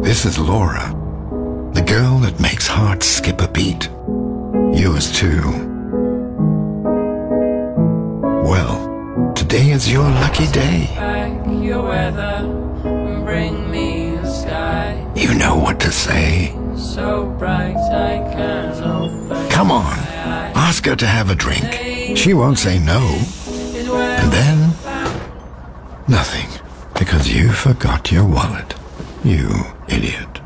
This is Laura, the girl that makes hearts skip a beat. Yours too. Well, today is your lucky day. Your weather bring me a sky You know what to say. so bright I can't open Come on, ask her to have a drink. She won't say no. And then, nothing, because you forgot your wallet. You idiot.